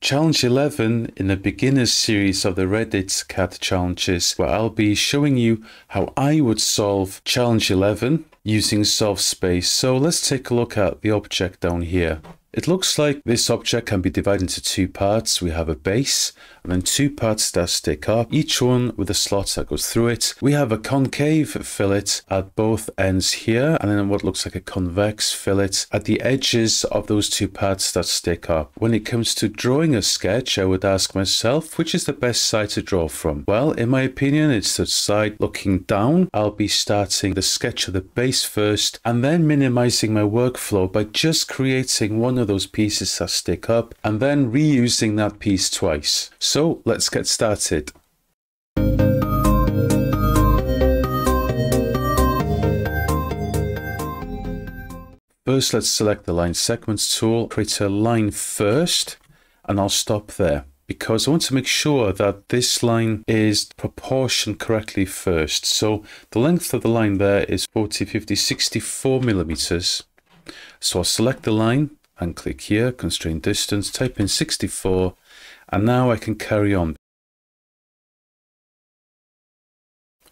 Challenge 11 in the beginners series of the Reddit CAD challenges where I'll be showing you how I would solve challenge 11 using SolveSpace. So let's take a look at the object down here. It looks like this object can be divided into two parts. We have a base and then two parts that stick up, each one with a slot that goes through it. We have a concave fillet at both ends here and then what looks like a convex fillet at the edges of those two parts that stick up. When it comes to drawing a sketch, I would ask myself, which is the best side to draw from? Well, in my opinion, it's the side looking down. I'll be starting the sketch of the base first and then minimizing my workflow by just creating one of those pieces that stick up and then reusing that piece twice. So let's get started. First, let's select the line segments tool, create a line first, and I'll stop there because I want to make sure that this line is proportioned correctly first. So the length of the line there is 40, 50, 64 millimeters. So I'll select the line, and click here, constraint distance, type in 64, and now I can carry on.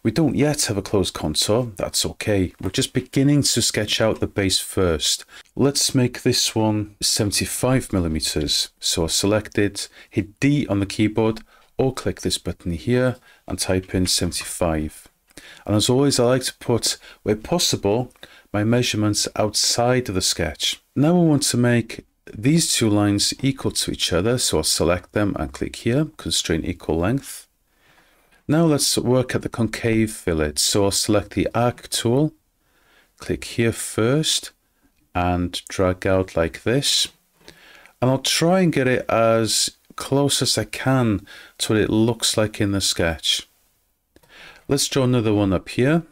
We don't yet have a closed contour, that's okay. We're just beginning to sketch out the base first. Let's make this one 75 millimeters. So select it, hit D on the keyboard, or click this button here and type in 75. And as always, I like to put, where possible, my measurements outside of the sketch. Now I want to make these two lines equal to each other, so I'll select them and click here, constraint equal length. Now let's work at the concave fillet. So I'll select the arc tool, click here first, and drag out like this. And I'll try and get it as close as I can to what it looks like in the sketch. Let's draw another one up here.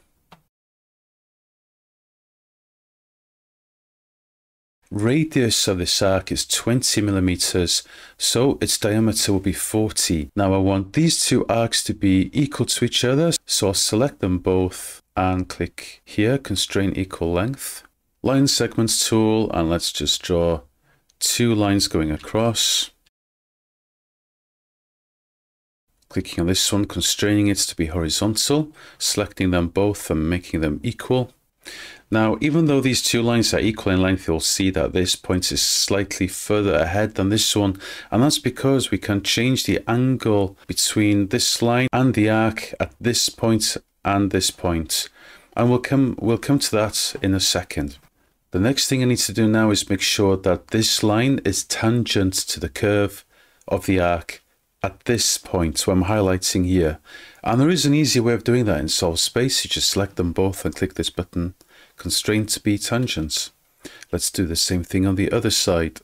Radius of this arc is 20 millimeters, so its diameter will be 40. Now I want these two arcs to be equal to each other, so I'll select them both and click here, constraint equal length. Line segments tool, and let's just draw two lines going across. Clicking on this one, constraining it to be horizontal, selecting them both and making them equal. Now, even though these two lines are equal in length, you'll see that this point is slightly further ahead than this one. And that's because we can change the angle between this line and the arc at this point and this point. And we'll come, we'll come to that in a second. The next thing I need to do now is make sure that this line is tangent to the curve of the arc at this point, so I'm highlighting here. And there is an easy way of doing that in SolveSpace. You just select them both and click this button, Constraint to be tangents. Let's do the same thing on the other side.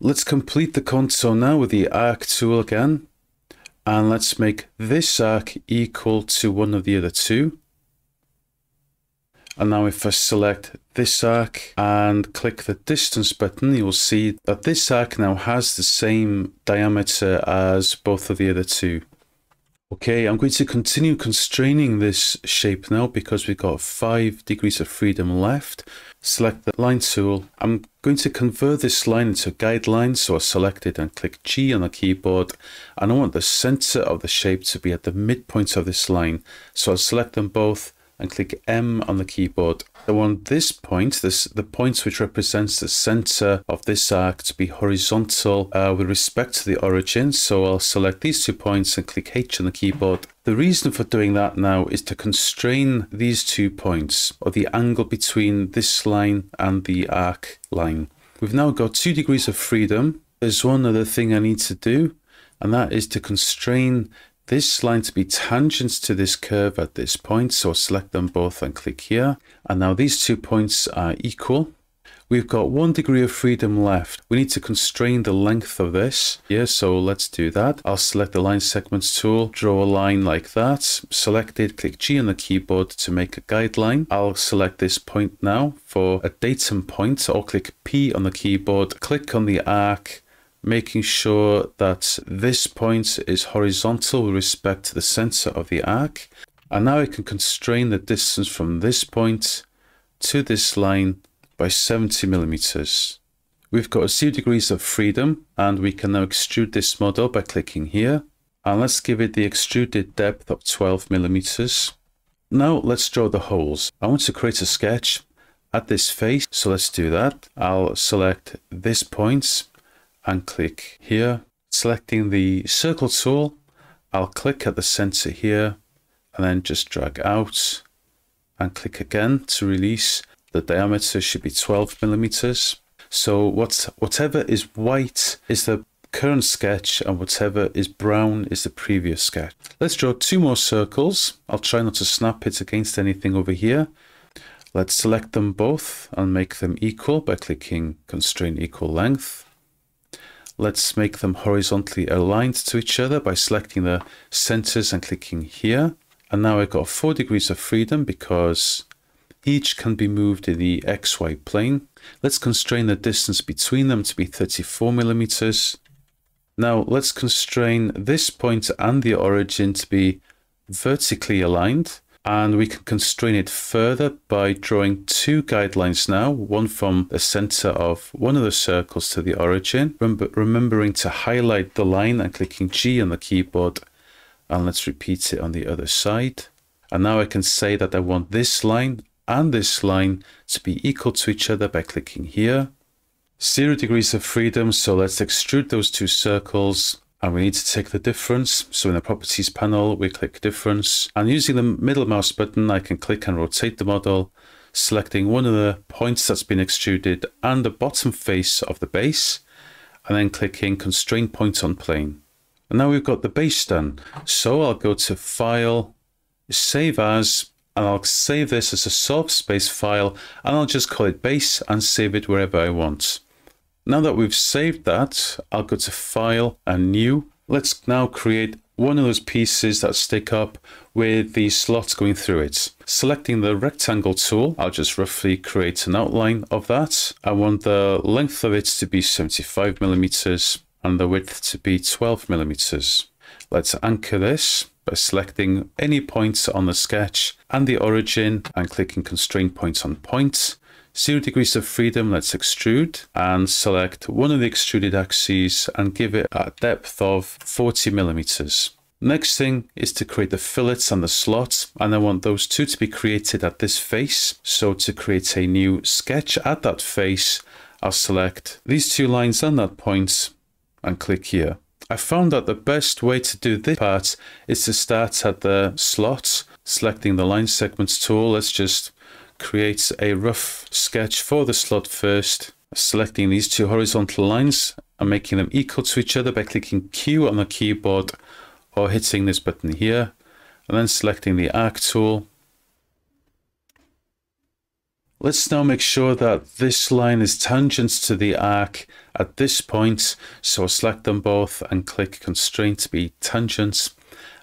Let's complete the contour now with the arc tool again. And let's make this arc equal to one of the other two. And now if I select this arc and click the distance button, you'll see that this arc now has the same diameter as both of the other two. Okay, I'm going to continue constraining this shape now because we've got five degrees of freedom left. Select the line tool. I'm going to convert this line into a guideline, so I select it and click G on the keyboard. And I want the center of the shape to be at the midpoint of this line. So I'll select them both and click M on the keyboard. I want this point, this the point which represents the center of this arc to be horizontal uh, with respect to the origin. So I'll select these two points and click H on the keyboard. The reason for doing that now is to constrain these two points or the angle between this line and the arc line. We've now got two degrees of freedom. There's one other thing I need to do and that is to constrain this line to be tangents to this curve at this point. So select them both and click here. And now these two points are equal. We've got one degree of freedom left. We need to constrain the length of this here, so let's do that. I'll select the line segments tool, draw a line like that, select it, click G on the keyboard to make a guideline. I'll select this point now for a datum point, or click P on the keyboard, click on the arc, making sure that this point is horizontal with respect to the center of the arc. And now I can constrain the distance from this point to this line by 70 millimeters. We've got 0 degrees of freedom and we can now extrude this model by clicking here. And let's give it the extruded depth of 12 millimeters. Now let's draw the holes. I want to create a sketch at this face. So let's do that. I'll select this point and click here. Selecting the circle tool, I'll click at the center here and then just drag out and click again to release. The diameter should be 12 millimeters. So what's, whatever is white is the current sketch and whatever is brown is the previous sketch. Let's draw two more circles. I'll try not to snap it against anything over here. Let's select them both and make them equal by clicking constrain equal length. Let's make them horizontally aligned to each other by selecting the centers and clicking here. And now I've got 4 degrees of freedom because each can be moved in the XY plane. Let's constrain the distance between them to be 34 millimeters. Now let's constrain this point and the origin to be vertically aligned and we can constrain it further by drawing two guidelines now, one from the center of one of the circles to the origin, remembering to highlight the line and clicking G on the keyboard and let's repeat it on the other side. And now I can say that I want this line and this line to be equal to each other by clicking here. Zero degrees of freedom, so let's extrude those two circles and we need to take the difference. So in the properties panel, we click difference and using the middle mouse button, I can click and rotate the model, selecting one of the points that's been extruded and the bottom face of the base, and then clicking constrain point on plane. And now we've got the base done. So I'll go to file, save as, and I'll save this as a SolveSpace file and I'll just call it base and save it wherever I want. Now that we've saved that, I'll go to File and New. Let's now create one of those pieces that stick up with the slots going through it. Selecting the rectangle tool, I'll just roughly create an outline of that. I want the length of it to be 75 millimeters and the width to be 12 millimeters. Let's anchor this by selecting any points on the sketch and the origin and clicking constrain point on point. Zero degrees of freedom, let's extrude and select one of the extruded axes and give it a depth of 40 millimeters. Next thing is to create the fillets and the slots and I want those two to be created at this face. So to create a new sketch at that face, I'll select these two lines and that point and click here. I found that the best way to do this part is to start at the slot, selecting the line segments tool. Let's just create a rough sketch for the slot first, selecting these two horizontal lines and making them equal to each other by clicking Q on the keyboard or hitting this button here, and then selecting the arc tool. Let's now make sure that this line is tangent to the arc at this point. So I'll select them both and click constraint to be tangents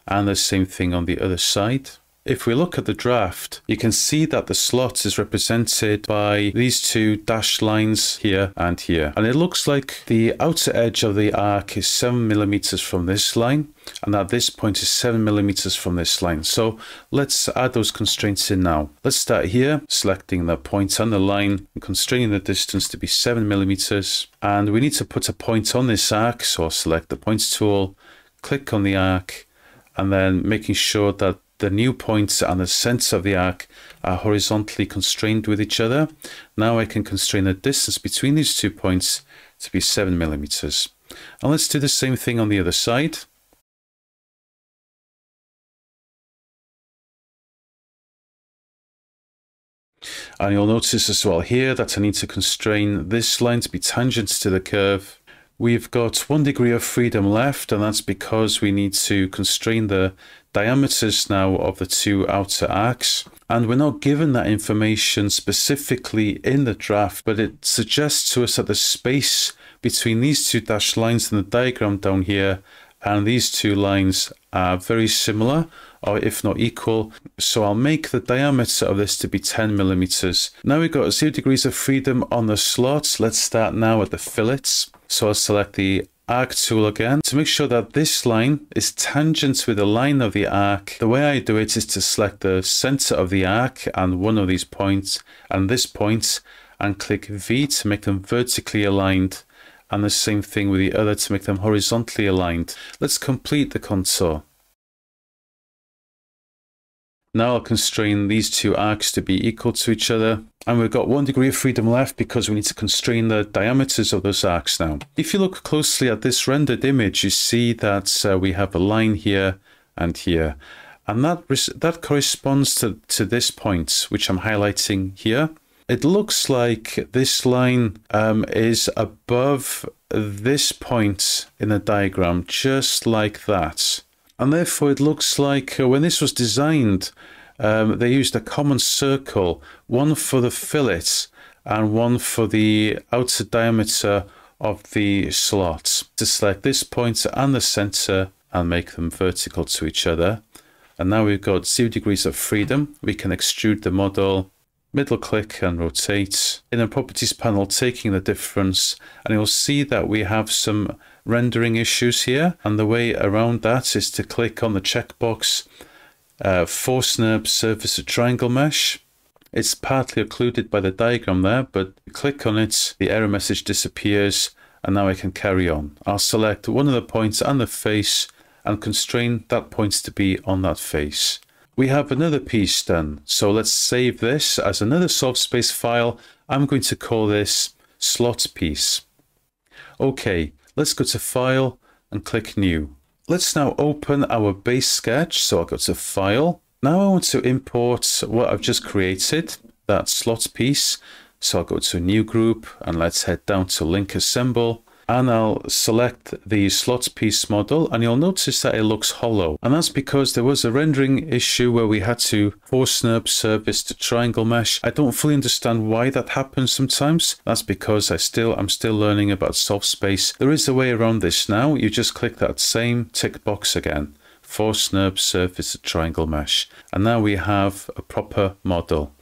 and the same thing on the other side. If we look at the draft, you can see that the slot is represented by these two dashed lines here and here. And it looks like the outer edge of the arc is 7 millimeters from this line, and at this point is 7 millimeters from this line. So let's add those constraints in now. Let's start here, selecting the point on the line and constraining the distance to be 7 millimeters. And we need to put a point on this arc, so I'll select the points tool, click on the arc, and then making sure that the new points and the center of the arc are horizontally constrained with each other. Now I can constrain the distance between these two points to be 7 millimeters. And let's do the same thing on the other side. And you'll notice as well here that I need to constrain this line to be tangent to the curve. We've got one degree of freedom left, and that's because we need to constrain the diameters now of the two outer arcs. And we're not given that information specifically in the draft, but it suggests to us that the space between these two dashed lines in the diagram down here and these two lines are very similar or if not equal. So I'll make the diameter of this to be 10 millimeters. Now we've got zero degrees of freedom on the slots. Let's start now at the fillets. So I'll select the arc tool again to make sure that this line is tangent with the line of the arc. The way I do it is to select the center of the arc and one of these points and this point and click V to make them vertically aligned and the same thing with the other to make them horizontally aligned. Let's complete the contour. Now I'll constrain these two arcs to be equal to each other. And we've got one degree of freedom left because we need to constrain the diameters of those arcs now. If you look closely at this rendered image, you see that uh, we have a line here and here. And that, that corresponds to, to this point, which I'm highlighting here. It looks like this line um, is above this point in the diagram, just like that. And therefore it looks like uh, when this was designed, um, they used a common circle, one for the fillet and one for the outer diameter of the slot. To select this point and the center and make them vertical to each other. And now we've got zero degrees of freedom. We can extrude the model, middle click and rotate. In the properties panel, taking the difference, and you'll see that we have some rendering issues here. And the way around that is to click on the checkbox, uh, force NURB surface triangle mesh. It's partly occluded by the diagram there, but click on it, the error message disappears, and now I can carry on. I'll select one of the points and the face and constrain that point to be on that face. We have another piece done, so let's save this as another SolveSpace file. I'm going to call this slot piece. Okay, Let's go to File and click New. Let's now open our base sketch. So I'll go to File. Now I want to import what I've just created, that slot piece. So I'll go to New Group and let's head down to Link Assemble and I'll select the slot piece model and you'll notice that it looks hollow and that's because there was a rendering issue where we had to force NURB surface to triangle mesh. I don't fully understand why that happens sometimes. That's because I still I'm still learning about SolveSpace. There is a way around this now. You just click that same tick box again. Force NURB surface to triangle mesh. And now we have a proper model.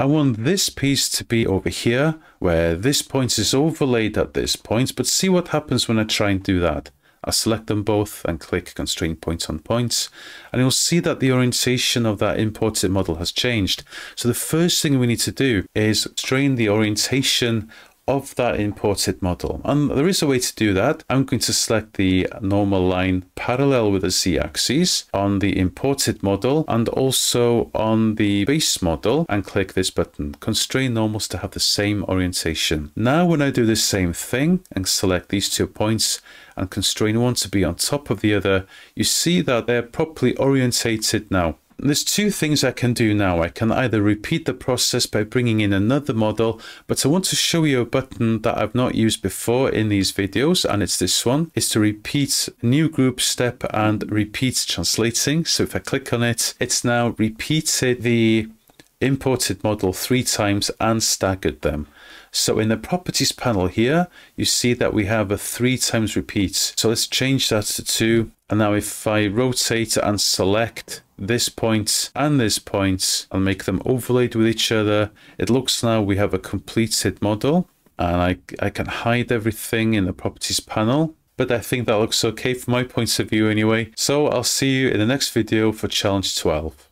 I want this piece to be over here, where this point is overlaid at this point, but see what happens when I try and do that. I select them both and click constrain points on points, and you'll see that the orientation of that imported model has changed. So the first thing we need to do is strain the orientation of that imported model. And there is a way to do that. I'm going to select the normal line parallel with the z-axis on the imported model and also on the base model and click this button. Constrain normals to have the same orientation. Now when I do the same thing and select these two points and constrain one to be on top of the other, you see that they're properly orientated now. There's two things I can do now. I can either repeat the process by bringing in another model, but I want to show you a button that I've not used before in these videos, and it's this one, is to repeat new group step and repeat translating. So if I click on it, it's now repeated the imported model three times and staggered them. So in the properties panel here, you see that we have a three times repeat. So let's change that to two. And now if I rotate and select this point and this point and make them overlaid with each other, it looks now we have a completed model and I, I can hide everything in the properties panel. But I think that looks okay from my point of view anyway. So I'll see you in the next video for challenge 12.